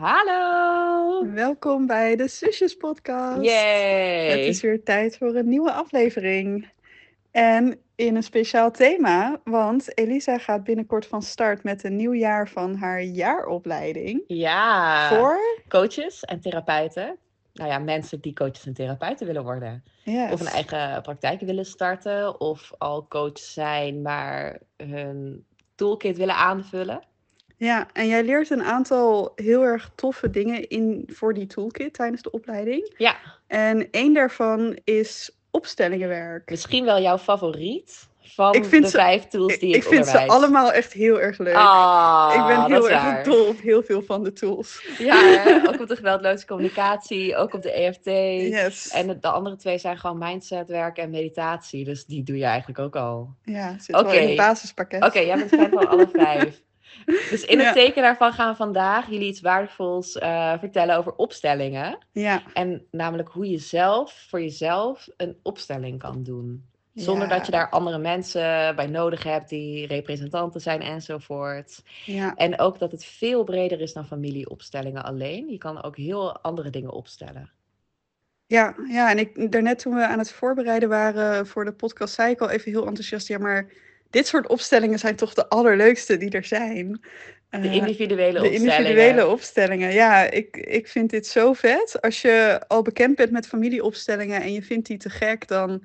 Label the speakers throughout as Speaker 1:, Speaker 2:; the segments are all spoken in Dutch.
Speaker 1: Hallo!
Speaker 2: Welkom bij de Zusjes Podcast.
Speaker 1: Yay!
Speaker 2: Het is weer tijd voor een nieuwe aflevering. En in een speciaal thema, want Elisa gaat binnenkort van start met een nieuw jaar van haar jaaropleiding.
Speaker 1: Ja,
Speaker 2: Voor?
Speaker 1: coaches en therapeuten. Nou ja, mensen die coaches en therapeuten willen worden.
Speaker 2: Yes.
Speaker 1: Of een eigen praktijk willen starten. Of al coach zijn, maar hun toolkit willen aanvullen.
Speaker 2: Ja, en jij leert een aantal heel erg toffe dingen in, voor die toolkit tijdens de opleiding.
Speaker 1: Ja,
Speaker 2: En één daarvan is opstellingenwerk.
Speaker 1: misschien wel jouw favoriet van
Speaker 2: Ik vind
Speaker 1: de
Speaker 2: ze-
Speaker 1: vijf tools die ik,
Speaker 2: ik vind ze allemaal echt heel erg leuk.
Speaker 1: Ah,
Speaker 2: ik ben heel erg
Speaker 1: waar.
Speaker 2: dol op heel veel van de tools.
Speaker 1: Ja, ook op de geweldloze communicatie, ook op de EFT.
Speaker 2: Yes.
Speaker 1: En de, de andere twee zijn gewoon mindset werken en meditatie. Dus die doe je eigenlijk ook al.
Speaker 2: Ja, het zit wel in het basispakket.
Speaker 1: Oké, jij bent fan van alle vijf. Dus in het
Speaker 2: Ja.
Speaker 1: teken daarvan gaan we vandaag jullie iets waardevols eh, vertellen over opstellingen.
Speaker 2: Ja,
Speaker 1: En namelijk hoe je zelf voor jezelf een opstelling kan doen. Zonder
Speaker 2: Ja.
Speaker 1: dat je daar andere mensen bij nodig hebt die representanten zijn enzovoort.
Speaker 2: ja.
Speaker 1: En ook dat het veel breder is dan familieopstellingen alleen. Je kan ook heel andere dingen opstellen.
Speaker 2: Ja, ja, en ik, daarnet toen we aan het voorbereiden waren voor de podcast, zei ik al even heel enthousiast, ja, maar dit soort opstellingen zijn toch de allerleukste die er zijn.
Speaker 1: De
Speaker 2: Eh,
Speaker 1: individuele
Speaker 2: de
Speaker 1: opstellingen.
Speaker 2: individuele opstellingen. Ja, ik, ik vind dit zo vet. Als je al bekend bent met familieopstellingen en je vindt die te gek, dan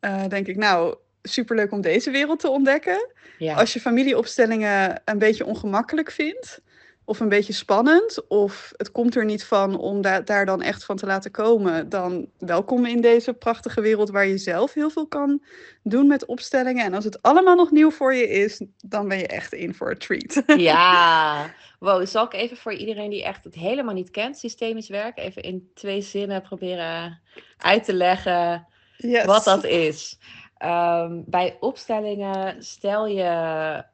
Speaker 2: eh, denk ik, nou, superleuk om deze wereld te ontdekken.
Speaker 1: Ja.
Speaker 2: Als je familieopstellingen een beetje ongemakkelijk vindt, of een beetje spannend, of het komt er niet van om da- daar dan echt van te laten komen, dan welkom in deze prachtige wereld waar je zelf heel veel kan doen met opstellingen. En als het allemaal nog nieuw voor je is, dan ben je echt in voor een treat.
Speaker 1: Ja, wow, zal ik even voor iedereen die echt het helemaal niet kent, systemisch werk, even in twee zinnen proberen uit te leggen
Speaker 2: Yes.
Speaker 1: wat dat is. Ehm, bij opstellingen stel je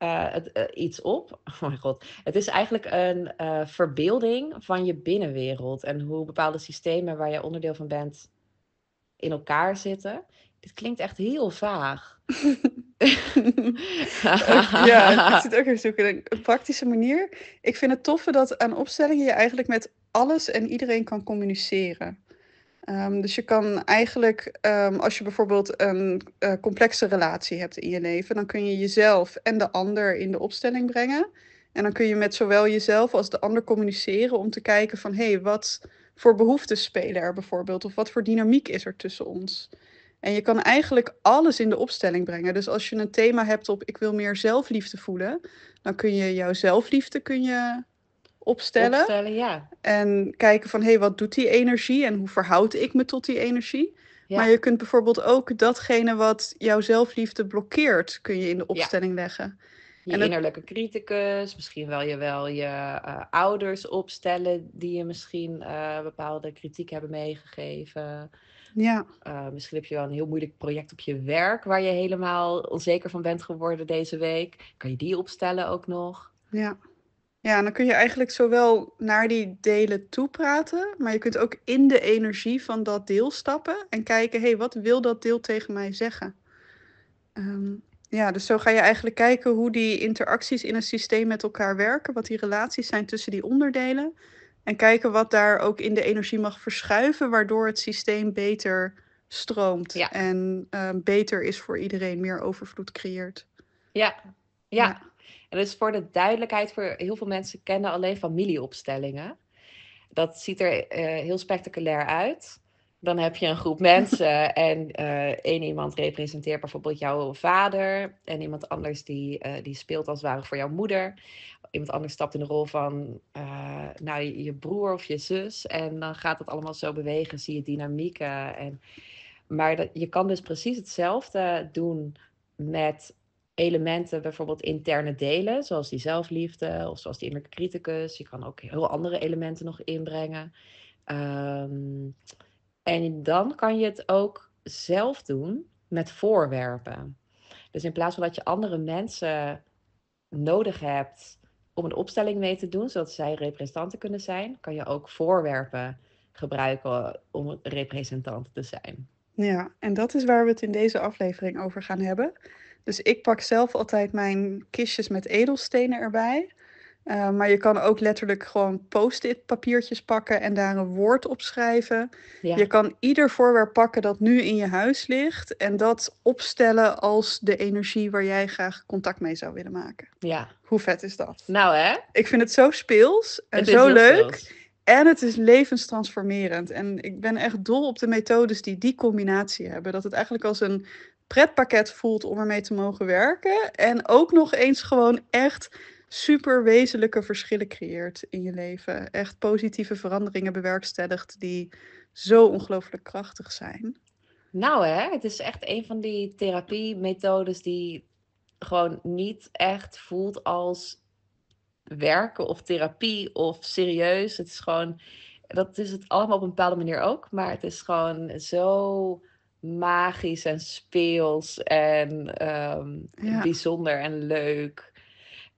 Speaker 1: eh, het, eh, iets op. Oh mijn god. Het is eigenlijk een eh, verbeelding van je binnenwereld en hoe bepaalde systemen waar je onderdeel van bent in elkaar zitten. Dit klinkt echt heel vaag.
Speaker 2: Ja, ik zit ook even zoeken. Een praktische manier. Ik vind het toffe dat aan opstellingen je eigenlijk met alles en iedereen kan communiceren. Ehm, dus je kan eigenlijk, ehm, als je bijvoorbeeld een eh, complexe relatie hebt in je leven, dan kun je jezelf en de ander in de opstelling brengen. En dan kun je met zowel jezelf als de ander communiceren om te kijken van, hé, hey, wat voor behoeftes spelen er bijvoorbeeld? Of wat voor dynamiek is er tussen ons? En je kan eigenlijk alles in de opstelling brengen. Dus als je een thema hebt op ik wil meer zelfliefde voelen, dan kun je jouw zelfliefde kun je opstellen.
Speaker 1: Opstellen, ja.
Speaker 2: En kijken van hé, hey, wat doet die energie en hoe verhoud ik me tot die energie?
Speaker 1: Ja.
Speaker 2: Maar je kunt bijvoorbeeld ook datgene wat jouw zelfliefde blokkeert, kun je in de opstelling leggen.
Speaker 1: Je
Speaker 2: En
Speaker 1: innerlijke criticus, misschien wel je wel je eh, ouders opstellen die je misschien eh, bepaalde kritiek hebben meegegeven.
Speaker 2: Ja,
Speaker 1: Eh, misschien heb je wel een heel moeilijk project op je werk waar je helemaal onzeker van bent geworden deze week. Kan je die opstellen ook nog?
Speaker 2: ja. Ja, dan kun je eigenlijk zowel naar die delen toe praten, maar je kunt ook in de energie van dat deel stappen en kijken, hé, hey, wat wil dat deel tegen mij zeggen? Ehm, ja, dus zo ga je eigenlijk kijken hoe die interacties in een systeem met elkaar werken, wat die relaties zijn tussen die onderdelen. En kijken wat daar ook in de energie mag verschuiven, waardoor het systeem beter stroomt
Speaker 1: Ja.
Speaker 2: en ehm, beter is voor iedereen, meer overvloed creëert.
Speaker 1: Ja, ja.
Speaker 2: Ja.
Speaker 1: En dus voor de duidelijkheid, voor heel veel mensen kennen alleen familieopstellingen. Dat ziet er eh, heel spectaculair uit. Dan heb je een groep mensen en eh, één iemand representeert bijvoorbeeld jouw vader en iemand anders die, eh, die speelt als het ware voor jouw moeder. Iemand anders stapt in de rol van nou, je broer of je zus en dan gaat het allemaal zo bewegen, zie je dynamieken. En, maar dat, je kan dus precies hetzelfde doen met elementen, bijvoorbeeld interne delen, zoals die zelfliefde of zoals die innerlijke criticus. Je kan ook heel andere elementen nog inbrengen. Ehm, en dan kan je het ook zelf doen met voorwerpen. Dus in plaats van dat je andere mensen nodig hebt om een opstelling mee te doen, zodat zij representanten kunnen zijn, kan je ook voorwerpen gebruiken om representant te zijn.
Speaker 2: Ja, en dat is waar we het in deze aflevering over gaan hebben. Dus ik pak zelf altijd mijn kistjes met edelstenen erbij. Uh, maar je kan ook letterlijk gewoon post-it papiertjes pakken en daar een woord op schrijven. Ja. Je kan ieder voorwerp pakken dat nu in je huis ligt en dat opstellen als de energie waar jij graag contact mee zou willen maken.
Speaker 1: Ja.
Speaker 2: Hoe vet is dat?
Speaker 1: Nou hè?
Speaker 2: Ik vind het zo speels en zo leuk. En het is levenstransformerend. En ik ben echt dol op de methodes die die combinatie hebben. Dat het eigenlijk als een pretpakket voelt om ermee te mogen werken. En ook nog eens gewoon echt super wezenlijke verschillen creëert in je leven. Echt positieve veranderingen bewerkstelligt die zo ongelooflijk krachtig zijn.
Speaker 1: Nou hè, het is echt een van die therapiemethodes die gewoon niet echt voelt als werken of therapie of serieus. Het is gewoon, dat is het allemaal op een bepaalde manier ook, maar het is gewoon zo magisch en speels en ehm, bijzonder en leuk.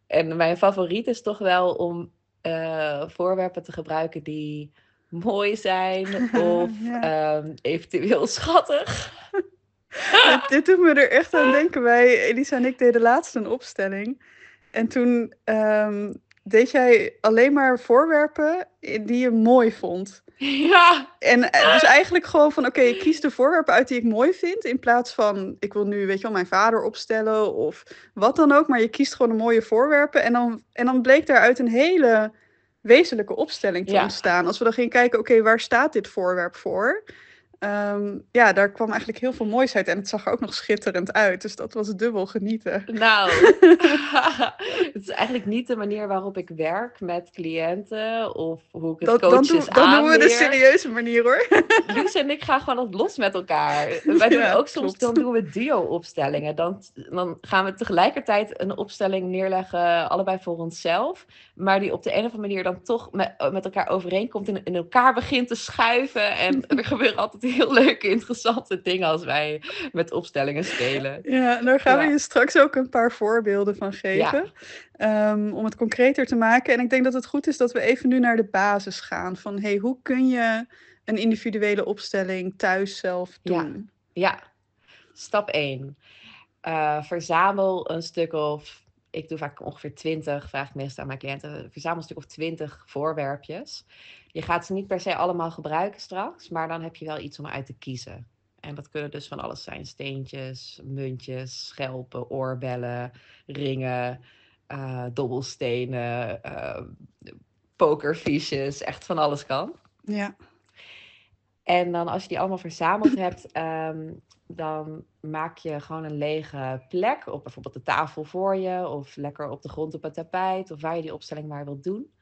Speaker 1: En mijn favoriet is toch wel om uh, voorwerpen te gebruiken die mooi zijn of ehm, eventueel schattig.
Speaker 2: dit, dit doet me er echt aan denken. Wij, Elisa en ik deden laatst een opstelling. En toen um, deed jij alleen maar voorwerpen die je mooi vond.
Speaker 1: Ja.
Speaker 2: En eh, dus eigenlijk gewoon van, oké, ik kies de voorwerpen uit die ik mooi vind. In plaats van, ik wil nu, weet je wel, mijn vader opstellen of wat dan ook. Maar je kiest gewoon de mooie voorwerpen. En dan, en dan bleek daaruit een hele wezenlijke opstelling te ontstaan. Als we dan gingen kijken, oké, waar staat dit voorwerp voor? Ehm, ja, daar kwam eigenlijk heel veel moois uit. En het zag er ook nog schitterend uit. Dus dat was dubbel genieten.
Speaker 1: Nou, het is eigenlijk niet de manier waarop ik werk met cliënten. Of hoe ik het dat, coaches
Speaker 2: dan, dan doen we de serieuze manier hoor.
Speaker 1: Luus en ik gaan gewoon het los met elkaar. Wij doen ook soms, dan doen we duo-opstellingen. Dan, dan gaan we tegelijkertijd een opstelling neerleggen, allebei voor onszelf. Maar die op de een of andere manier dan toch met, met elkaar overeenkomt. En in elkaar begint te schuiven. En er gebeuren altijd heel leuke, interessante dingen als wij met opstellingen spelen.
Speaker 2: Ja, daar gaan we je straks ook een paar voorbeelden van geven. Ehm, om het concreter te maken. En ik denk dat het goed is dat we even nu naar de basis gaan. Van hey, hoe kun je een individuele opstelling thuis zelf doen?
Speaker 1: Ja, ja. stap 1. Eh, verzamel een stuk of ik doe vaak ongeveer 20, vraag ik meestal aan mijn cliënten, verzamel een stuk of 20 voorwerpjes. Je gaat ze niet per se allemaal gebruiken straks, maar dan heb je wel iets om uit te kiezen. En dat kunnen dus van alles zijn: steentjes, muntjes, schelpen, oorbellen, ringen, uh, dobbelstenen, uh, pokerfiches, echt van alles kan.
Speaker 2: Ja.
Speaker 1: En dan als je die allemaal verzameld hebt, um, dan maak je gewoon een lege plek op bijvoorbeeld de tafel voor je of lekker op de grond op het tapijt of waar je die opstelling maar wilt doen.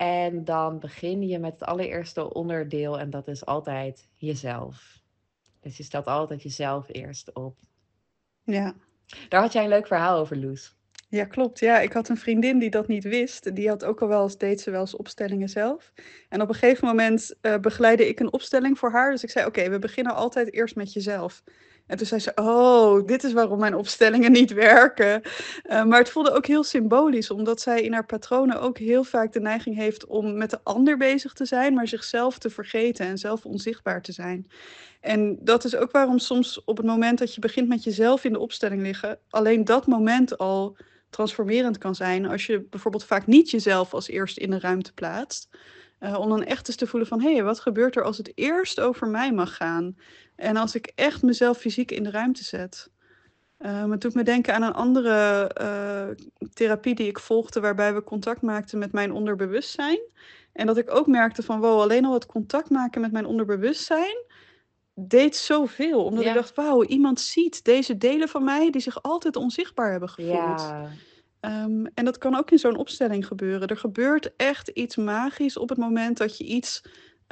Speaker 1: En dan begin je met het allereerste onderdeel en dat is altijd jezelf. Dus je stelt altijd jezelf eerst op.
Speaker 2: Ja.
Speaker 1: Daar had jij een leuk verhaal over, Loes.
Speaker 2: Ja, klopt. Ja, ik had een vriendin die dat niet wist. Die had ook al wel eens, deed ze wel eens opstellingen zelf. En op een gegeven moment uh, begeleidde ik een opstelling voor haar. Dus ik zei, oké, we beginnen altijd eerst met jezelf. En toen zei ze, oh, dit is waarom mijn opstellingen niet werken. Uh, maar het voelde ook heel symbolisch, omdat zij in haar patronen ook heel vaak de neiging heeft om met de ander bezig te zijn, maar zichzelf te vergeten en zelf onzichtbaar te zijn. En dat is ook waarom soms op het moment dat je begint met jezelf in de opstelling liggen, alleen dat moment al transformerend kan zijn als je bijvoorbeeld vaak niet jezelf als eerste in de ruimte plaatst. Uh, om dan echt eens te voelen van, hé, hey, wat gebeurt er als het eerst over mij mag gaan? En als ik echt mezelf fysiek in de ruimte zet. Uh, het doet me denken aan een andere uh, therapie die ik volgde, waarbij we contact maakten met mijn onderbewustzijn. En dat ik ook merkte van, wow, alleen al het contact maken met mijn onderbewustzijn deed zoveel. Omdat ik dacht, wauw, iemand ziet deze delen van mij die zich altijd onzichtbaar hebben gevoeld. Ja. Um, en dat kan ook in zo'n opstelling gebeuren. Er gebeurt echt iets magisch op het moment dat je iets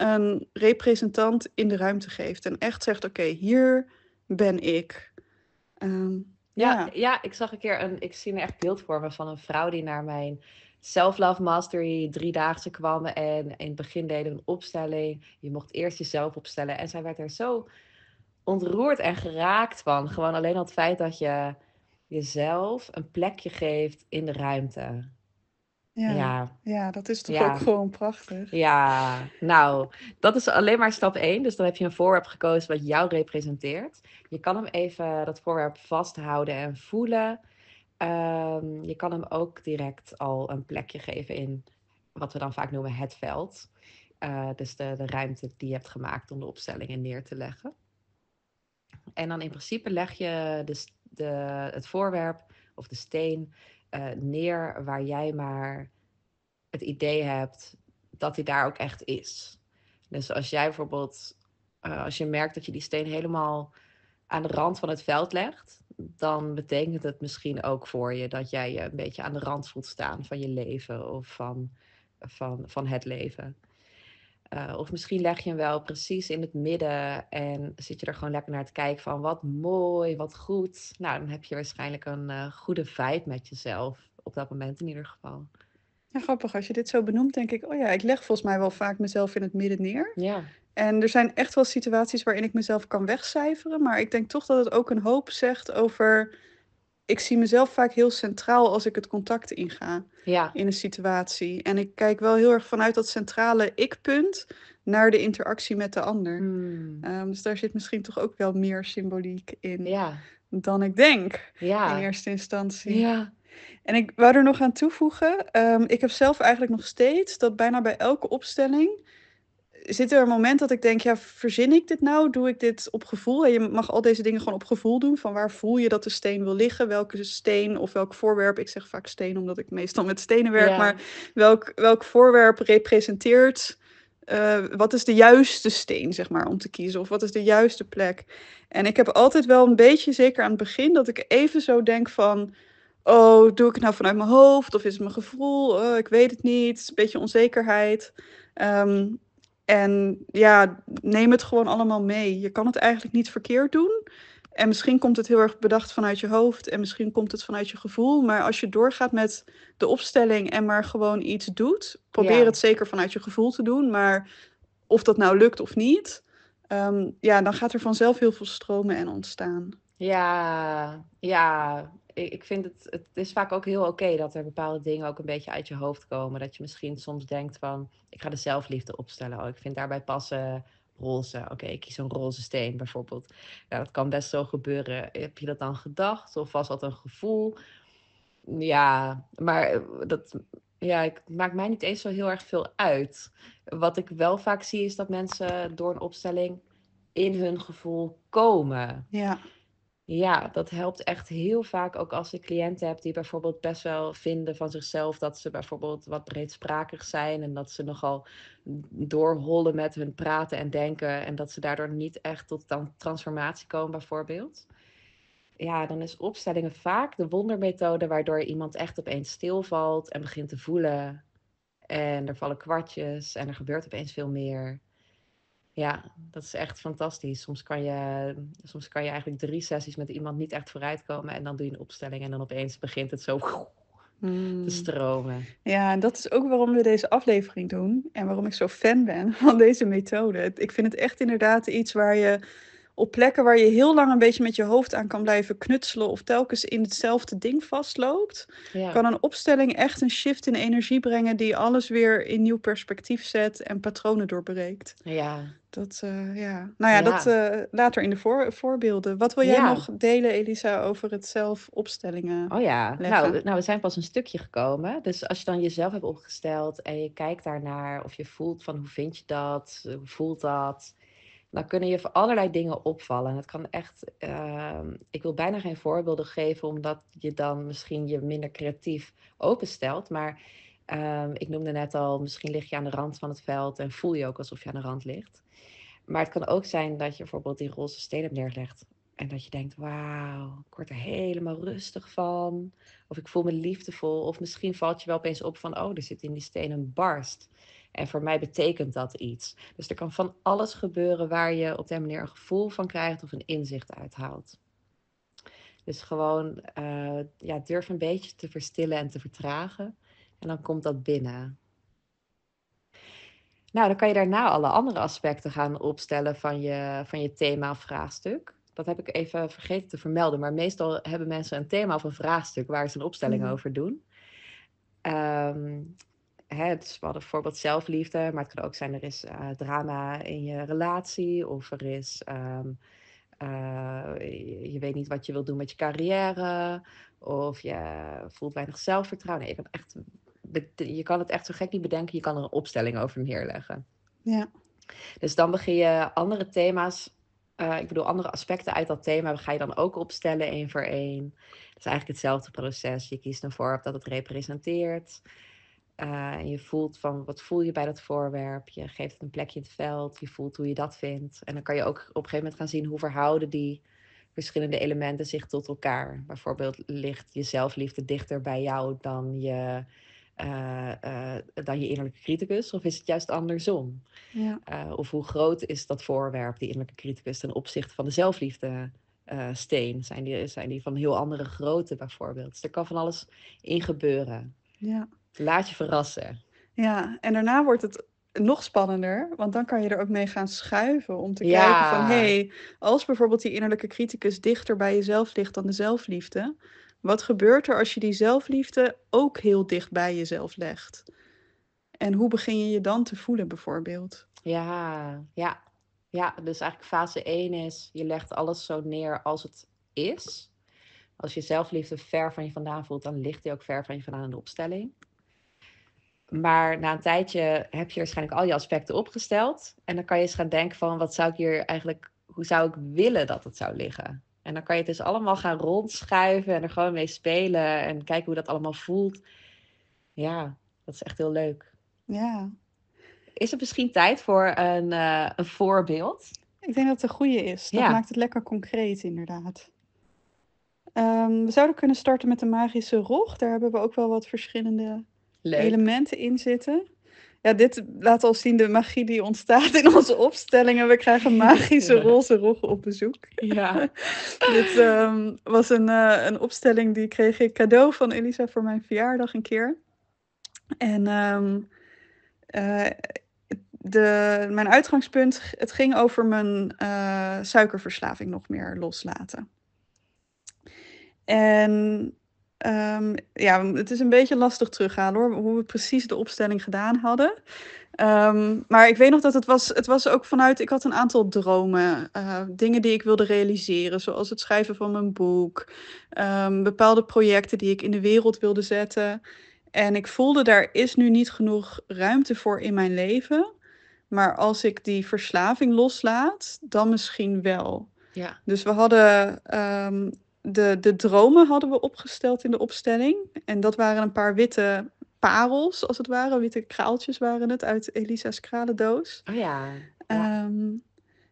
Speaker 2: een representant in de ruimte geeft. En echt zegt, oké, hier ben ik. Um,
Speaker 1: ja, ja, ja. ik zag een keer een, ik zie een echt beeld voor me van een vrouw die naar mijn Self-Love Mastery driedaagse kwam. En in het begin deden een opstelling. Je mocht eerst jezelf opstellen. En zij werd er zo ontroerd en geraakt van. Gewoon alleen al het feit dat je jezelf een plekje geeft in de ruimte.
Speaker 2: Ja, ja. ja dat is toch ook gewoon prachtig.
Speaker 1: Ja, nou, dat is alleen maar stap 1. Dus dan heb je een voorwerp gekozen wat jou representeert. Je kan hem even, dat voorwerp, vasthouden en voelen. Ehm, je kan hem ook direct al een plekje geven in wat we dan vaak noemen het veld. Uh, dus de, de ruimte die je hebt gemaakt om de opstellingen neer te leggen. En dan in principe leg je de, de, het voorwerp of de steen uh, neer waar jij maar het idee hebt dat hij daar ook echt is. Dus als jij bijvoorbeeld, uh, als je merkt dat je die steen helemaal aan de rand van het veld legt, dan betekent het misschien ook voor je dat jij je een beetje aan de rand voelt staan van je leven of van, van, van het leven. Uh, of misschien leg je hem wel precies in het midden en zit je er gewoon lekker naar te kijken van wat mooi, wat goed. Nou, dan heb je waarschijnlijk een uh, goede vibe met jezelf op dat moment in ieder geval.
Speaker 2: Ja, grappig. Als je dit zo benoemt, denk ik, oh ja, ik leg volgens mij wel vaak mezelf in het midden neer.
Speaker 1: Ja.
Speaker 2: En er zijn echt wel situaties waarin ik mezelf kan wegcijferen. Maar ik denk toch dat het ook een hoop zegt over. Ik zie mezelf vaak heel centraal als ik het contact inga
Speaker 1: ja.
Speaker 2: in een situatie. En ik kijk wel heel erg vanuit dat centrale ik-punt naar de interactie met de ander.
Speaker 1: Hmm.
Speaker 2: Um, dus daar zit misschien toch ook wel meer symboliek in
Speaker 1: Ja.
Speaker 2: dan ik denk
Speaker 1: Ja.
Speaker 2: in eerste instantie.
Speaker 1: Ja.
Speaker 2: En ik wou er nog aan toevoegen, ehm, ik heb zelf eigenlijk nog steeds dat bijna bij elke opstelling zit er een moment dat ik denk, ja, verzin ik dit nou? Doe ik dit op gevoel? En je mag al deze dingen gewoon op gevoel doen. Van waar voel je dat de steen wil liggen? Welke steen of welk voorwerp? Ik zeg vaak steen omdat ik meestal met stenen werk.
Speaker 1: Ja.
Speaker 2: Maar welk, welk voorwerp representeert? eh, wat is de juiste steen, zeg maar, om te kiezen? Of wat is de juiste plek? En ik heb altijd wel een beetje, zeker aan het begin, dat ik even zo denk van... Oh, doe ik het nou vanuit mijn hoofd? Of is het mijn gevoel? Oh, ik weet het niet. Een beetje onzekerheid. Ehm, en ja, neem het gewoon allemaal mee. Je kan het eigenlijk niet verkeerd doen. En misschien komt het heel erg bedacht vanuit je hoofd en misschien komt het vanuit je gevoel. Maar als je doorgaat met de opstelling en maar gewoon iets doet, probeer
Speaker 1: Ja.
Speaker 2: het zeker vanuit je gevoel te doen. Maar of dat nou lukt of niet, ehm, ja, dan gaat er vanzelf heel veel stromen en ontstaan.
Speaker 1: Ja, ja. Ik vind het, het is vaak ook heel oké dat er bepaalde dingen ook een beetje uit je hoofd komen. Dat je misschien soms denkt van, ik ga de zelfliefde opstellen. Oh, ik vind daarbij passen roze. Oké, ik kies een roze steen bijvoorbeeld. Ja, dat kan best zo gebeuren. Heb je dat dan gedacht of was dat een gevoel? Ja, maar eh, dat ja, het maakt mij niet eens zo heel erg veel uit. Wat ik wel vaak zie is dat mensen door een opstelling in hun gevoel komen.
Speaker 2: Ja,
Speaker 1: Ja, dat helpt echt heel vaak ook als ik cliënten heb die bijvoorbeeld best wel vinden van zichzelf dat ze bijvoorbeeld wat breedsprakig zijn en dat ze nogal doorhollen met hun praten en denken en dat ze daardoor niet echt tot dan transformatie komen bijvoorbeeld. Ja, dan is opstellingen vaak de wondermethode waardoor iemand echt opeens stilvalt en begint te voelen en er vallen kwartjes en er gebeurt opeens veel meer. Ja, dat is echt fantastisch. Soms kan je, soms kan je eigenlijk drie sessies met iemand niet echt vooruitkomen. En dan doe je een opstelling en dan opeens begint het zo te stromen.
Speaker 2: Ja, en dat is ook waarom we deze aflevering doen en waarom ik zo fan ben van deze methode. Ik vind het echt inderdaad iets waar je op plekken waar je heel lang een beetje met je hoofd aan kan blijven knutselen of telkens in hetzelfde ding vastloopt,
Speaker 1: Ja,
Speaker 2: kan een opstelling echt een shift in energie brengen die alles weer in nieuw perspectief zet en patronen doorbreekt.
Speaker 1: ja.
Speaker 2: Dat, eh, ja. Nou ja,
Speaker 1: Ja.
Speaker 2: dat eh, later in de voor- voorbeelden. Wat wil jij
Speaker 1: Ja.
Speaker 2: nog delen, Elisa, over het zelf opstellingen?
Speaker 1: Oh ja,
Speaker 2: leggen.
Speaker 1: nou, nou, we zijn pas een stukje gekomen. Dus als je dan jezelf hebt opgesteld en je kijkt daarnaar of je voelt van hoe vind je dat, hoe voelt dat, dan kunnen je voor allerlei dingen opvallen. En het kan echt, ehm, ik wil bijna geen voorbeelden geven, omdat je dan misschien je minder creatief openstelt. Maar ehm, ik noemde net al, misschien lig je aan de rand van het veld en voel je ook alsof je aan de rand ligt. Maar het kan ook zijn dat je bijvoorbeeld die roze steen hebt neergelegd. En dat je denkt, wauw, ik word er helemaal rustig van. Of ik voel me liefdevol. Of misschien valt je wel opeens op van, oh, er zit in die steen een barst. En voor mij betekent dat iets. Dus er kan van alles gebeuren waar je op die manier een gevoel van krijgt of een inzicht uithaalt. Dus gewoon, eh, ja, durf een beetje te verstillen en te vertragen. En dan komt dat binnen. Nou, dan kan je daarna alle andere aspecten gaan opstellen van je, van je thema of vraagstuk. Dat heb ik even vergeten te vermelden, maar meestal hebben mensen een thema of een vraagstuk waar ze een opstelling
Speaker 2: Mhm.
Speaker 1: over doen. Ehm, hè, dus we hadden bijvoorbeeld zelfliefde, maar het kan ook zijn er is eh, drama in je relatie of er is ehm, je weet niet wat je wilt doen met je carrière. Of je voelt weinig zelfvertrouwen. Nee, je, kan echt, je kan het echt zo gek niet bedenken. Je kan er een opstelling over neerleggen.
Speaker 2: Ja.
Speaker 1: Dus dan begin je andere thema's, uh, ik bedoel andere aspecten uit dat thema, ga je dan ook opstellen één voor één. Het is eigenlijk hetzelfde proces. Je kiest een voorwerp dat het representeert. Uh, en je voelt van wat voel je bij dat voorwerp. Je geeft het een plekje in het veld. Je voelt hoe je dat vindt. En dan kan je ook op een gegeven moment gaan zien hoe verhouden die verschillende elementen zich tot elkaar. Bijvoorbeeld ligt je zelfliefde dichter bij jou dan je, uh, uh, dan je innerlijke criticus? Of is het juist andersom?
Speaker 2: Ja.
Speaker 1: Of hoe groot is dat voorwerp, die innerlijke criticus, ten opzichte van de zelfliefde? steen? Zijn die, zijn die van heel andere grootte bijvoorbeeld? Dus er kan van alles in gebeuren.
Speaker 2: Ja.
Speaker 1: Laat je verrassen.
Speaker 2: Ja, en daarna wordt het nog spannender, want dan kan je er ook mee gaan schuiven om te kijken van hé, hey, als bijvoorbeeld die innerlijke criticus dichter bij jezelf ligt dan de zelfliefde, wat gebeurt er als je die zelfliefde ook heel dicht bij jezelf legt? En hoe begin je je dan te voelen bijvoorbeeld?
Speaker 1: Ja, ja. Ja, dus eigenlijk fase 1 is, je legt alles zo neer als het is. Als je zelfliefde ver van je vandaan voelt, dan ligt die ook ver van je vandaan in de opstelling. Maar na een tijdje heb je waarschijnlijk al je aspecten opgesteld. En dan kan je eens gaan denken van wat zou ik hier eigenlijk, hoe zou ik willen dat het zou liggen? En dan kan je het dus allemaal gaan rondschuiven en er gewoon mee spelen en kijken hoe dat allemaal voelt. Ja, dat is echt heel leuk.
Speaker 2: Ja.
Speaker 1: Is er misschien tijd voor een, uh, een voorbeeld?
Speaker 2: Ik denk dat het een goede is. Dat maakt het lekker concreet, inderdaad. Um, we zouden kunnen starten met de magische rog. Daar hebben we ook wel wat verschillende elementen in zitten. Ja, dit laat al zien de magie die ontstaat in onze opstellingen. We krijgen magische roze roggen op bezoek.
Speaker 1: Ja.
Speaker 2: dit um, was een, uh, een opstelling die kreeg ik cadeau van Elisa voor mijn verjaardag een keer. En um, uh, de, mijn uitgangspunt, het ging over mijn uh, suikerverslaving nog meer loslaten. En Um, ja, het is een beetje lastig terughalen hoor, hoe we precies de opstelling gedaan hadden. Um, maar ik weet nog dat het was, het was ook vanuit, ik had een aantal dromen, uh, dingen die ik wilde realiseren, zoals het schrijven van mijn boek, um, bepaalde projecten die ik in de wereld wilde zetten. En ik voelde, daar is nu niet genoeg ruimte voor in mijn leven. Maar als ik die verslaving loslaat, dan misschien wel.
Speaker 1: Ja.
Speaker 2: Dus we hadden de, de dromen hadden we opgesteld in de opstelling. En dat waren een paar witte parels, als het ware. Witte kraaltjes waren het uit Elisa's kralendoos.
Speaker 1: Oh ja.
Speaker 2: Ja. Ehm,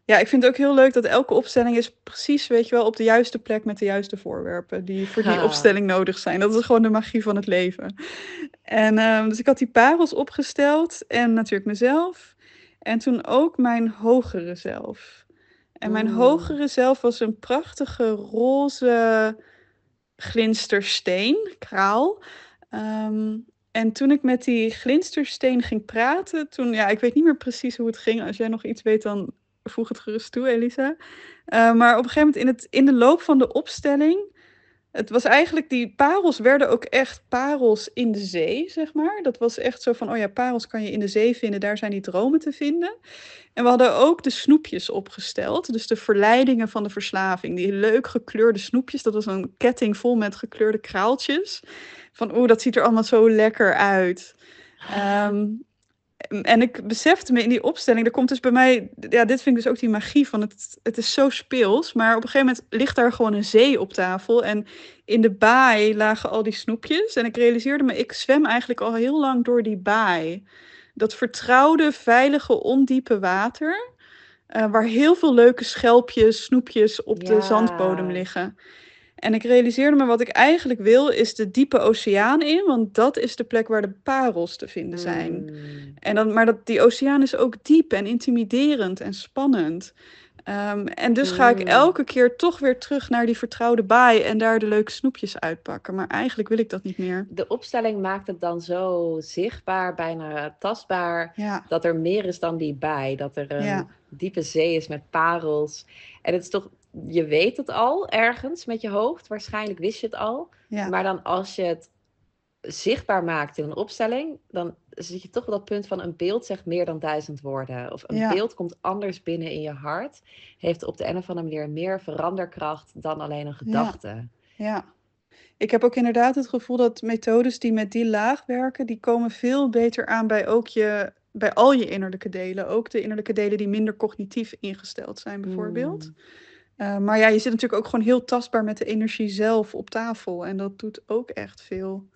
Speaker 2: ja, ik vind het ook heel leuk dat elke opstelling is precies, weet je wel, op de juiste plek met de juiste voorwerpen die voor die opstelling nodig zijn. Dat is gewoon de magie van het leven. En um, dus ik had die parels opgesteld en natuurlijk mezelf. En toen ook mijn hogere zelf. En mijn hogere zelf was een prachtige roze glinstersteen, kraal. Um, en toen ik met die glinstersteen ging praten, toen, ja, ik weet niet meer precies hoe het ging. Als jij nog iets weet, dan voeg het gerust toe, Elisa. Uh, maar op een gegeven moment in, het, in de loop van de opstelling het was eigenlijk, die parels werden ook echt parels in de zee, zeg maar. Dat was echt zo van, oh ja, parels kan je in de zee vinden, daar zijn die dromen te vinden. En we hadden ook de snoepjes opgesteld, dus de verleidingen van de verslaving. Die leuk gekleurde snoepjes, dat was een ketting vol met gekleurde kraaltjes. Van, oeh, dat ziet er allemaal zo lekker uit. Um, en ik besefte me in die opstelling, er komt dus bij mij, ja, dit vind ik dus ook die magie van het, het is zo speels, maar op een gegeven moment ligt daar gewoon een zee op tafel en in de baai lagen al die snoepjes en ik realiseerde me, ik zwem eigenlijk al heel lang door die baai. Dat vertrouwde, veilige, ondiepe water, uh, waar heel veel leuke schelpjes, snoepjes op ja. de zandbodem liggen. En ik realiseerde me wat ik eigenlijk wil, is de diepe oceaan in, want dat is de plek waar de parels te vinden zijn.
Speaker 1: Mm.
Speaker 2: En dan, maar dat, die oceaan is ook diep en intimiderend en spannend. Um, en dus ga ik
Speaker 1: Mm.
Speaker 2: elke keer toch weer terug naar die vertrouwde baai en daar de leuke snoepjes uitpakken. Maar eigenlijk wil ik dat niet meer.
Speaker 1: De opstelling maakt het dan zo zichtbaar, bijna tastbaar,
Speaker 2: Ja,
Speaker 1: dat er meer is dan die bij. Dat er een
Speaker 2: Ja.
Speaker 1: diepe zee is met parels. En het is toch, je weet het al ergens met je hoofd, waarschijnlijk wist je het al.
Speaker 2: ja,
Speaker 1: Maar dan als je het zichtbaar maakt in een opstelling, dan zit je toch op dat punt van een beeld zegt meer dan duizend woorden. Of een beeld komt anders binnen in je hart, heeft op de een of andere manier meer veranderkracht dan alleen een gedachte.
Speaker 2: Ja. ja. Ik heb ook inderdaad het gevoel dat methodes die met die laag werken, die komen veel beter aan bij ook je, bij al je innerlijke delen. Ook de innerlijke delen die minder cognitief ingesteld zijn, bijvoorbeeld. Hmm. Eh, maar ja, je zit natuurlijk ook gewoon heel tastbaar met de energie zelf op tafel. En dat doet ook echt veel.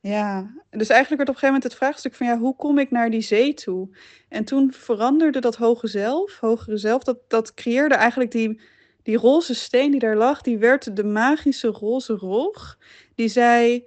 Speaker 2: Ja, dus eigenlijk werd op een gegeven moment het vraagstuk van ja, hoe kom ik naar die zee toe? En toen veranderde dat hoge zelf, hogere zelf, dat, dat creëerde eigenlijk die, die roze steen die daar lag, die werd de magische roze rog. Die zei,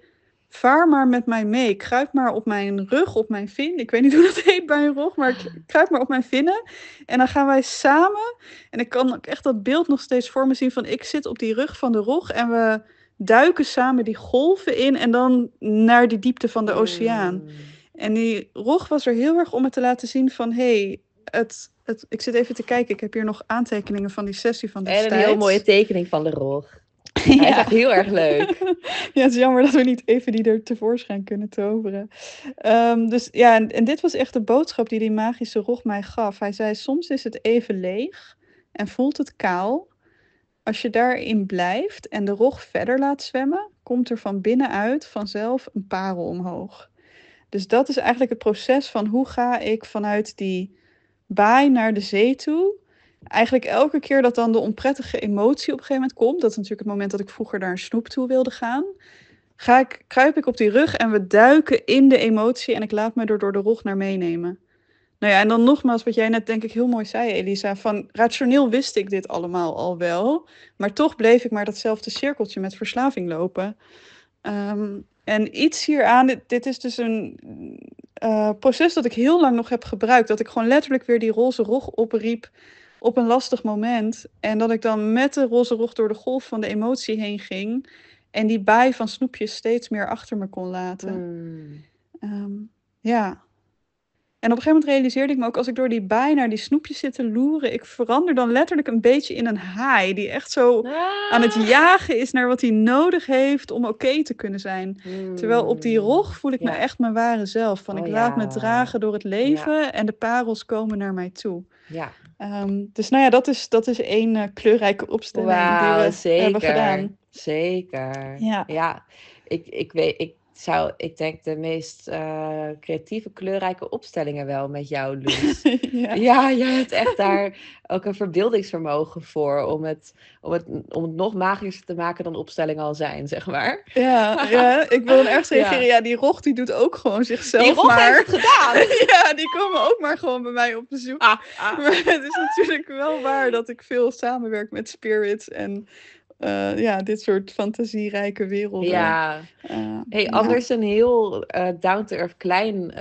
Speaker 2: vaar maar met mij mee, kruip maar op mijn rug, op mijn vin. Ik weet niet hoe dat heet bij een rog, maar kruip maar op mijn vinnen. En dan gaan wij samen, en ik kan ook echt dat beeld nog steeds voor me zien van ik zit op die rug van de rog en we duiken samen die golven in en dan naar die diepte van de oceaan. Mm. En die rog was er heel erg om het te laten zien van hey, het, het, ik zit even te kijken, ik heb hier nog aantekeningen van die sessie van
Speaker 1: destijds. En een heel mooie tekening van de rog. Hij ja. is echt heel erg leuk.
Speaker 2: ja, het is jammer dat we niet even die er tevoorschijn kunnen toveren. Um, dus ja, en, en, dit was echt de boodschap die die magische rog mij gaf. Hij zei, soms is het even leeg en voelt het kaal. Als je daarin blijft en de rog verder laat zwemmen, komt er van binnenuit vanzelf een parel omhoog. Dus dat is eigenlijk het proces van hoe ga ik vanuit die baai naar de zee toe eigenlijk elke keer dat dan de onprettige emotie op een gegeven moment komt, dat is natuurlijk het moment dat ik vroeger naar een snoep toe wilde gaan, ga ik, kruip ik op die rug en we duiken in de emotie en ik laat me er door de rug naar meenemen. Nou ja, en dan nogmaals wat jij net denk ik heel mooi zei, Elisa, van rationeel wist ik dit allemaal al wel, maar toch bleef ik maar datzelfde cirkeltje met verslaving lopen. Ehm, en iets hieraan, dit, is dus een uh, proces dat ik heel lang nog heb gebruikt, dat ik gewoon letterlijk weer die roze rog opriep op een lastig moment. En dat ik dan met de roze rug door de golf van de emotie heen ging. En die baai van snoepjes steeds meer achter me kon laten. Hmm. Ehm, ja. En op een gegeven moment realiseerde ik me ook, als ik door die baai naar die snoepjes zit te loeren, ik verander dan letterlijk een beetje in een haai. Die echt zo aan het ah. jagen is naar wat hij nodig heeft om oké te kunnen zijn. Terwijl op die hmm. rog voel ik me echt mijn ware zelf. Van ik oh laat me dragen door het leven en de parels komen naar mij toe.
Speaker 1: Ja.
Speaker 2: Um, dus nou ja, dat is, dat is één uh, kleurrijke opstelling wow, die we zeker, hebben gedaan.
Speaker 1: Zeker. Ja. ja. Ik, ik, weet, ik zou, ik denk, de meest uh, creatieve, kleurrijke opstellingen wel met jou, Loes. ja. ja, jij hebt echt daar ook een verbeeldingsvermogen voor om het, om het, om het nog magischer te maken dan opstellingen al zijn, zeg maar.
Speaker 2: Ja, ja ik wil ergens reageren. Ja. die rog die doet ook gewoon zichzelf
Speaker 1: die
Speaker 2: maar.
Speaker 1: heeft het gedaan.
Speaker 2: ja, die komen ook maar gewoon bij mij op bezoek. Ah, ah. Maar het is natuurlijk wel waar dat ik veel samenwerk met spirits en uh, ja, dit soort fantasierijke werelden.
Speaker 1: Ja. Uh, hey, anders een heel uh, down-to-earth klein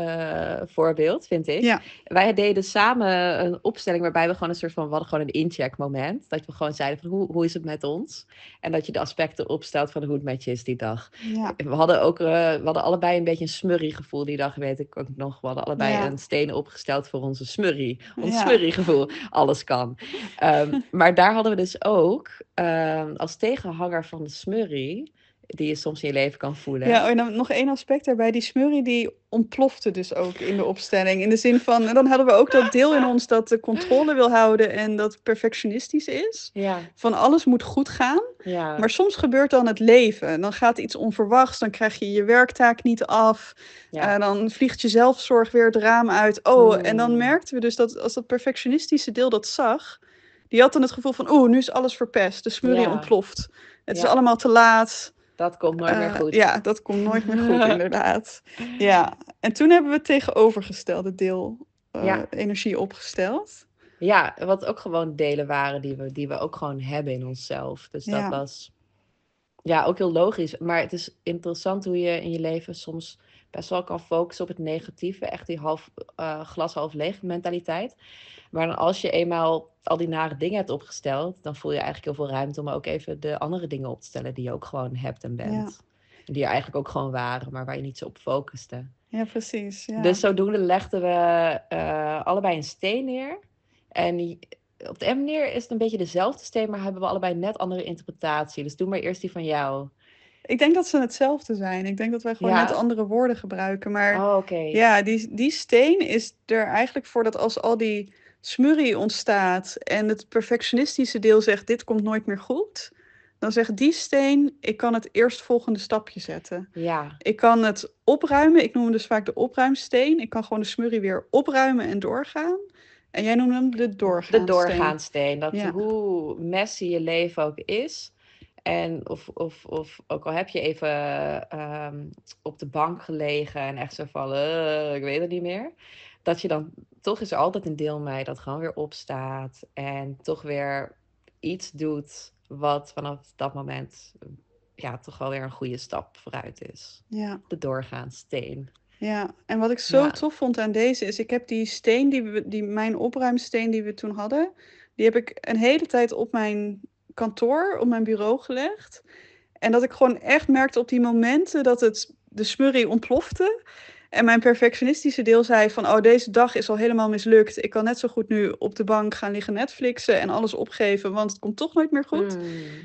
Speaker 1: voorbeeld, vind ik. Ja. Wij deden samen een opstelling waarbij we gewoon een soort van, we hadden gewoon een incheck moment. Dat we gewoon zeiden van, hoe, hoe is het met ons? En dat je de aspecten opstelt van hoe het met je is die dag. Ja. We hadden ook, we hadden allebei een beetje een smurrie gevoel die dag, weet ik ook nog. We hadden allebei een steen opgesteld voor onze smurrie. Ons smurrie gevoel. Alles kan. Um, maar daar hadden we dus ook, um, als tegenhanger van de smurrie, die je soms in je leven kan voelen.
Speaker 2: Ja, en dan nog één aspect daarbij. Die smurrie die ontplofte dus ook in de opstelling. In de zin van, en dan hadden we ook dat deel in ons dat de controle wil houden en dat perfectionistisch is. Ja. Van alles moet goed gaan. Ja. Maar soms gebeurt dan het leven. Dan gaat iets onverwachts, dan krijg je je werktaak niet af. Ja. Uh, dan vliegt je zelfzorg weer het raam uit. Oh, en dan hmm. merkten we dus dat als dat perfectionistische deel dat zag die had dan het gevoel van, oeh, nu is alles verpest. De smurrie ontploft. Het is allemaal te laat.
Speaker 1: Dat komt nooit meer eh, goed.
Speaker 2: Ja, dat komt nooit meer goed, inderdaad. Ja, en toen hebben we het tegenovergestelde deel uh, energie opgesteld.
Speaker 1: Ja, wat ook gewoon delen waren die we, die we ook gewoon hebben in onszelf. Dus dat was ja, ook heel logisch. Maar het is interessant hoe je in je leven soms best wel kan focussen op het negatieve. Echt die half, uh, glas half leeg mentaliteit. Maar dan als je eenmaal al die nare dingen hebt opgesteld, dan voel je eigenlijk heel veel ruimte om ook even de andere dingen op te stellen die je ook gewoon hebt en bent. En die er eigenlijk ook gewoon waren, maar waar je niet zo op focuste.
Speaker 2: Ja, precies. Ja.
Speaker 1: Dus zodoende legden we uh, allebei een steen neer. En op de manier is het een beetje dezelfde steen, maar hebben we allebei net andere interpretatie. Dus doe maar eerst die van jou.
Speaker 2: Ik denk dat ze hetzelfde zijn. Ik denk dat wij gewoon
Speaker 1: Ja?
Speaker 2: net andere woorden gebruiken. Maar
Speaker 1: Oh, oké.
Speaker 2: ja, die, die steen is er eigenlijk voor dat als al die smurrie ontstaat en het perfectionistische deel zegt: dit komt nooit meer goed, dan zegt die steen: ik kan het eerstvolgende stapje zetten.
Speaker 1: Ja.
Speaker 2: Ik kan het opruimen. Ik noem hem dus vaak de opruimsteen. Ik kan gewoon de smurrie weer opruimen en doorgaan. En jij noemt hem de
Speaker 1: De
Speaker 2: doorgaansteen.
Speaker 1: doorgaansteen. Dat
Speaker 2: Ja.
Speaker 1: hoe messy je leven ook is. En of, of, of ook al heb je even ehm, op de bank gelegen en echt zo van, "Eh, ik weet het niet meer. Dat je dan, toch is er altijd een deel mij dat gewoon weer opstaat. En toch weer iets doet wat vanaf dat moment, ja, toch wel weer een goede stap vooruit is.
Speaker 2: Ja.
Speaker 1: De doorgaansteen.
Speaker 2: Ja, en wat ik zo
Speaker 1: Ja.
Speaker 2: tof vond aan deze is, ik heb die steen, die, we, die mijn opruimsteen die we toen hadden, die heb ik een hele tijd op mijn kantoor, op mijn bureau gelegd. En dat ik gewoon echt merkte op die momenten dat het de smurrie ontplofte. En mijn perfectionistische deel zei van, oh, deze dag is al helemaal mislukt. Ik kan net zo goed nu op de bank gaan liggen Netflixen en alles opgeven, want het komt toch nooit meer goed.
Speaker 1: Mm.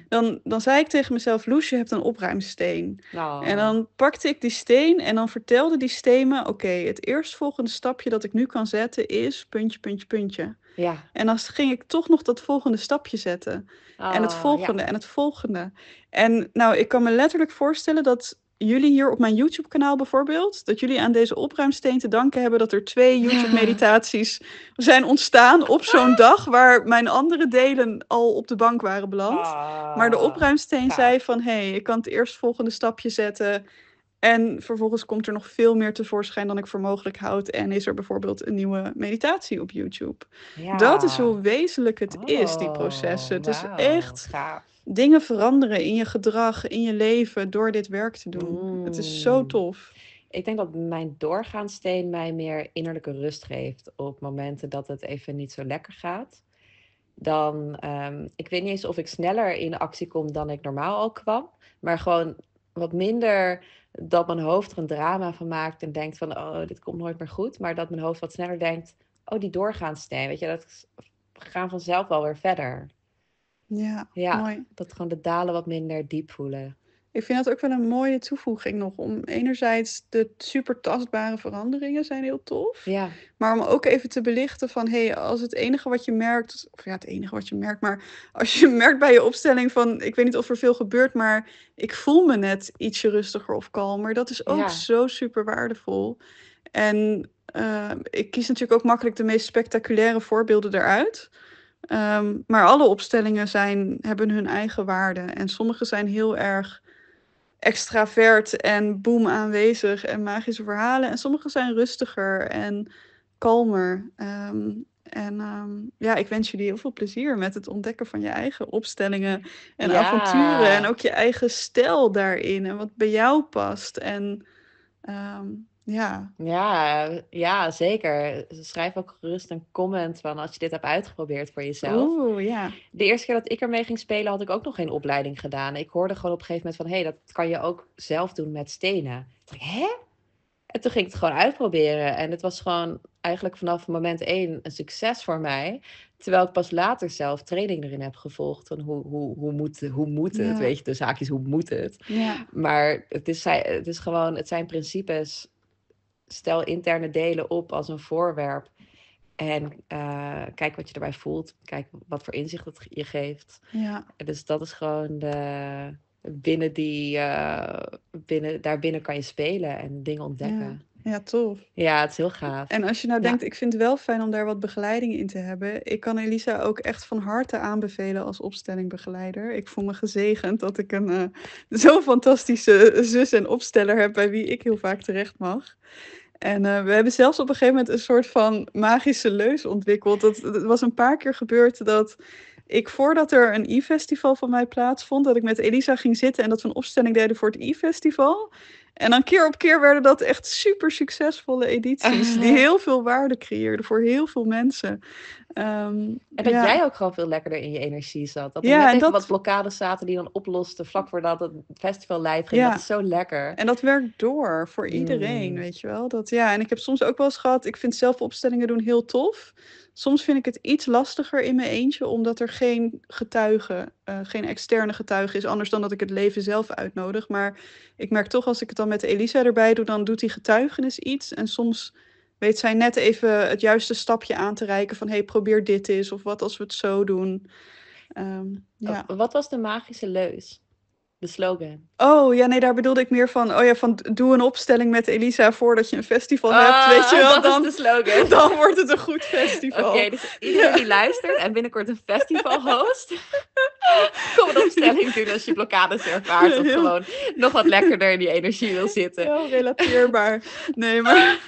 Speaker 2: Dan, dan zei ik tegen mezelf, Loes, je hebt een opruimsteen. En
Speaker 1: Oh.
Speaker 2: dan pakte ik die steen en dan vertelde die steen me: Oké, het eerstvolgende stapje dat ik nu kan zetten is puntje, puntje, puntje.
Speaker 1: Ja.
Speaker 2: En dan ging ik toch nog dat volgende stapje zetten. en het
Speaker 1: Oh,
Speaker 2: volgende
Speaker 1: ja.
Speaker 2: en het volgende. En nou, ik kan me letterlijk voorstellen dat jullie hier op mijn YouTube-kanaal bijvoorbeeld, dat jullie aan deze opruimsteen te danken hebben dat er twee YouTube-meditaties zijn ontstaan op zo'n dag waar mijn andere delen al op de bank waren beland. Maar de
Speaker 1: Ah,
Speaker 2: opruimsteen zei van, hé, hey, ik kan het eerstvolgende stapje zetten. En vervolgens komt er nog veel meer tevoorschijn dan ik voor mogelijk houd. En is er bijvoorbeeld een nieuwe meditatie op YouTube. Dat is hoe wezenlijk het is, die
Speaker 1: Oh,
Speaker 2: processen. Het is echt
Speaker 1: gaaf.
Speaker 2: dingen veranderen in je gedrag, in je leven, door dit werk te doen. Het is zo
Speaker 1: Mm.
Speaker 2: tof.
Speaker 1: Ik denk dat mijn doorgaansteen mij meer innerlijke rust geeft op momenten dat het even niet zo lekker gaat. Dan, ehm, ik weet niet eens of ik sneller in actie kom dan ik normaal al kwam, maar gewoon wat minder dat mijn hoofd er een drama van maakt en denkt van, oh, dit komt nooit meer goed, maar dat mijn hoofd wat sneller denkt, oh, die doorgaansteen, weet je, dat gaan vanzelf wel weer verder.
Speaker 2: Ja,
Speaker 1: Ja,
Speaker 2: mooi.
Speaker 1: dat gewoon de dalen wat minder diep voelen.
Speaker 2: Ik vind dat ook wel een mooie toevoeging nog. Om enerzijds de super tastbare veranderingen zijn heel tof.
Speaker 1: Ja,
Speaker 2: Maar om ook even te belichten van, hé, hey, als het enige wat je merkt, of ja, het enige wat je merkt, maar als je merkt bij je opstelling van, ik weet niet of er veel gebeurt, maar ik voel me net ietsje rustiger of kalmer, dat is ook
Speaker 1: ja,
Speaker 2: zo super waardevol. En eh, ik kies natuurlijk ook makkelijk de meest spectaculaire voorbeelden eruit. Ehm, maar alle opstellingen zijn, hebben hun eigen waarde. En sommige zijn heel erg extravert en boem aanwezig en magische verhalen. En sommige zijn rustiger en kalmer. Ehm, en ehm, ja, ik wens jullie heel veel plezier met het ontdekken van je eigen opstellingen en avonturen. En ook je eigen stijl daarin en wat bij jou past. En ehm, ja,
Speaker 1: Ja, ja, zeker. Schrijf ook gerust een comment van als je dit hebt uitgeprobeerd voor jezelf.
Speaker 2: oeh, ja.
Speaker 1: De eerste keer dat ik ermee ging spelen, had ik ook nog geen opleiding gedaan. Ik hoorde gewoon op een gegeven moment van, hé, hey, dat kan je ook zelf doen met stenen. Toen dacht ik, hè? En toen ging ik het gewoon uitproberen. En het was gewoon eigenlijk vanaf moment één een succes voor mij. Terwijl ik pas later zelf training erin heb gevolgd. Van hoe, hoe, hoe, moet, hoe moet het?
Speaker 2: Ja.
Speaker 1: Weet je, de zaakjes, hoe moet het?
Speaker 2: Ja,
Speaker 1: Maar het is, het is gewoon, het zijn principes. Stel interne delen op als een voorwerp. En eh, kijk wat je erbij voelt. Kijk wat voor inzicht het je geeft.
Speaker 2: ja,
Speaker 1: Dus dat is gewoon de, binnen die, eh, binnen, daarbinnen kan je spelen en dingen ontdekken.
Speaker 2: Ja, tof.
Speaker 1: Ja, het is heel gaaf.
Speaker 2: En als je nou
Speaker 1: Ja.
Speaker 2: denkt, ik vind het wel fijn om daar wat begeleiding in te hebben. Ik kan Elisa ook echt van harte aanbevelen als opstellingbegeleider. Ik voel me gezegend dat ik een eh, zo'n fantastische zus en opsteller heb bij wie ik heel vaak terecht mag. En eh, we hebben zelfs op een gegeven moment een soort van magische leus ontwikkeld. Dat, het was een paar keer gebeurd dat ik voordat er een e-festival van mij plaatsvond, dat ik met Elisa ging zitten en dat we een opstelling deden voor het e-festival. En dan keer op keer werden dat echt super succesvolle edities, die heel veel waarde creëerden voor heel veel mensen. Ehm,
Speaker 1: En dat
Speaker 2: ja.
Speaker 1: jij ook gewoon veel lekkerder in je energie zat. Dat er
Speaker 2: Ja,
Speaker 1: net
Speaker 2: en
Speaker 1: even
Speaker 2: dat-
Speaker 1: wat blokkades zaten die dan oplosten vlak voordat het festival live ging.
Speaker 2: Ja.
Speaker 1: Dat is zo lekker.
Speaker 2: En dat werkt door voor iedereen,
Speaker 1: Mm.
Speaker 2: weet je wel. Dat, ja, en ik heb soms ook wel eens gehad, ik vind zelf opstellingen doen heel tof. Soms vind ik het iets lastiger in mijn eentje, omdat er geen getuige, eh, geen externe getuige is, anders dan dat ik het leven zelf uitnodig. Maar ik merk toch, als ik het dan met Elisa erbij doe, dan doet die getuigenis iets. En soms weet zij net even het juiste stapje aan te reiken van, hey, probeer dit eens, of wat als we het zo doen. Ehm, ja.
Speaker 1: Wat was de magische leus? De slogan.
Speaker 2: Oh, ja, nee, daar bedoelde ik meer van, oh ja, van doe een opstelling met Elisa voordat je een festival hebt,
Speaker 1: Ah,
Speaker 2: weet je wel,
Speaker 1: dat
Speaker 2: dan,
Speaker 1: is de slogan.
Speaker 2: dan wordt het een goed
Speaker 1: Oké,
Speaker 2: festival.
Speaker 1: dus iedereen die luistert en binnenkort een festival host, kom een opstelling doen als je blokkades ervaart of gewoon nog wat lekkerder in die energie wil zitten.
Speaker 2: Heel relateerbaar. Nee, maar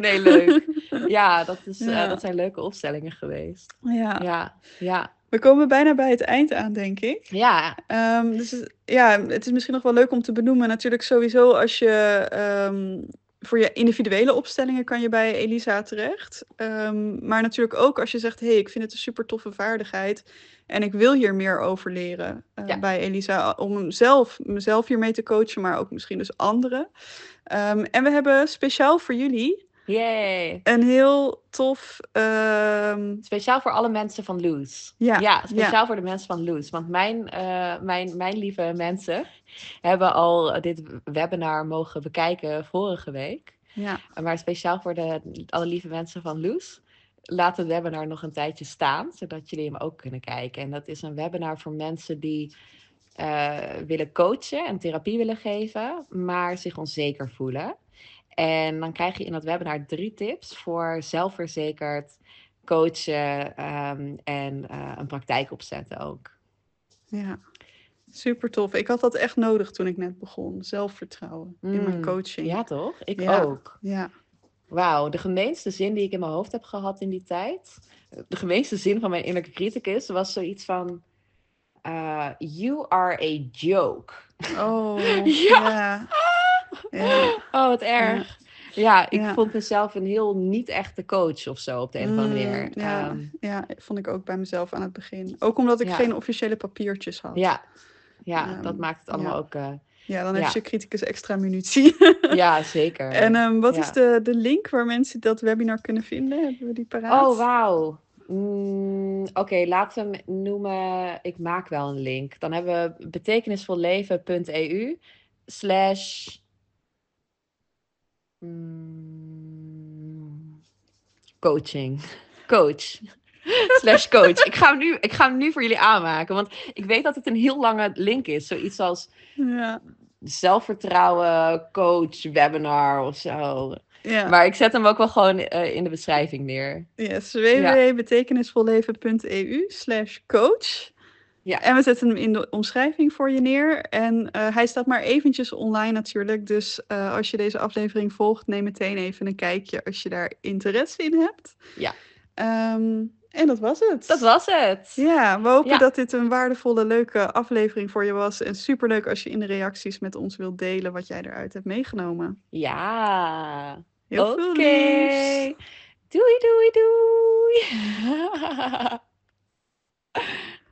Speaker 1: Nee, leuk. Ja, dat, is, eh, dat zijn leuke opstellingen geweest.
Speaker 2: ja,
Speaker 1: Ja, ja,
Speaker 2: we komen bijna bij het eind aan, denk ik.
Speaker 1: ja.
Speaker 2: Ehm, dus het- ja, het is misschien nog wel leuk om te benoemen. Natuurlijk sowieso als je ehm, voor je individuele opstellingen kan je bij Elisa terecht. Ehm, maar natuurlijk ook als je zegt, hey, ik vind het een super toffe vaardigheid en ik wil hier meer over leren eh,
Speaker 1: Ja.
Speaker 2: bij Elisa om zelf, mezelf hiermee te coachen, maar ook misschien dus anderen. En we hebben speciaal voor jullie
Speaker 1: Yay.
Speaker 2: een heel tof. ehm,
Speaker 1: Speciaal voor alle mensen van Loose.
Speaker 2: Ja,
Speaker 1: ja speciaal voor de mensen van Loose. Want mijn, eh, mijn, mijn lieve mensen hebben al dit webinar mogen bekijken vorige week.
Speaker 2: ja,
Speaker 1: Maar speciaal voor de, alle lieve mensen van Loes, laat het webinar nog een tijdje staan, zodat jullie hem ook kunnen kijken. En dat is een webinar voor mensen die eh, willen coachen en therapie willen geven, maar zich onzeker voelen. En dan krijg je in dat webinar drie tips voor zelfverzekerd coachen ehm, en eh, een praktijk opzetten ook.
Speaker 2: ja. Super tof. Ik had dat echt nodig toen ik net begon. Zelfvertrouwen in mijn
Speaker 1: Mm,
Speaker 2: coaching.
Speaker 1: Ja, toch? Ik
Speaker 2: Ja.
Speaker 1: ook.
Speaker 2: ja.
Speaker 1: Wauw, de gemeenste zin die ik in mijn hoofd heb gehad in die tijd. De gemeenste zin van mijn innerlijke criticus was zoiets van. eh, you are a joke.
Speaker 2: Oh,
Speaker 1: Ja.
Speaker 2: ja. Ja.
Speaker 1: Oh, wat erg. Ja, ik
Speaker 2: Ja.
Speaker 1: vond mezelf een heel niet echte coach of zo op de een of andere
Speaker 2: Mm,
Speaker 1: manier.
Speaker 2: ja.
Speaker 1: Ehm,
Speaker 2: ja, vond ik ook bij mezelf aan het begin. Ook omdat ik
Speaker 1: Ja.
Speaker 2: geen officiële papiertjes had.
Speaker 1: ja. ja, dat
Speaker 2: Ehm,
Speaker 1: maakt het allemaal ook. eh,
Speaker 2: Ja, dan heb je criticus extra munitie.
Speaker 1: ja, zeker.
Speaker 2: en ehm, wat is de, de link waar mensen dat webinar kunnen vinden? Hebben we die paraat?
Speaker 1: Oh, wauw. Mm, Oké, laten we hem noemen. Ik maak wel een link. Dan hebben we betekenisvolleven.eu slash mm, coaching. Coach. slash coach. Ik ga, hem nu, ik ga hem nu voor jullie aanmaken, want ik weet dat het een heel lange link is. Zoiets als
Speaker 2: Ja,
Speaker 1: zelfvertrouwen coach webinar of zo.
Speaker 2: ja.
Speaker 1: Maar ik zet hem ook wel gewoon eh, in de beschrijving neer.
Speaker 2: Yes, www.betekenisvolleven.eu slash coach.
Speaker 1: Ja.
Speaker 2: En we zetten hem in de omschrijving voor je neer. En eh, hij staat maar eventjes online natuurlijk. Dus eh, als je deze aflevering volgt, neem meteen even een kijkje als je daar interesse in hebt.
Speaker 1: Ja.
Speaker 2: Ehm, en dat was het.
Speaker 1: Dat was het.
Speaker 2: Ja, we hopen
Speaker 1: Ja.
Speaker 2: dat dit een waardevolle, leuke aflevering voor je was. En superleuk als je in de reacties met ons wilt delen wat jij eruit hebt meegenomen.
Speaker 1: Ja.
Speaker 2: Heel
Speaker 1: Oké.
Speaker 2: veel liefs.
Speaker 1: Doei, doei, doei.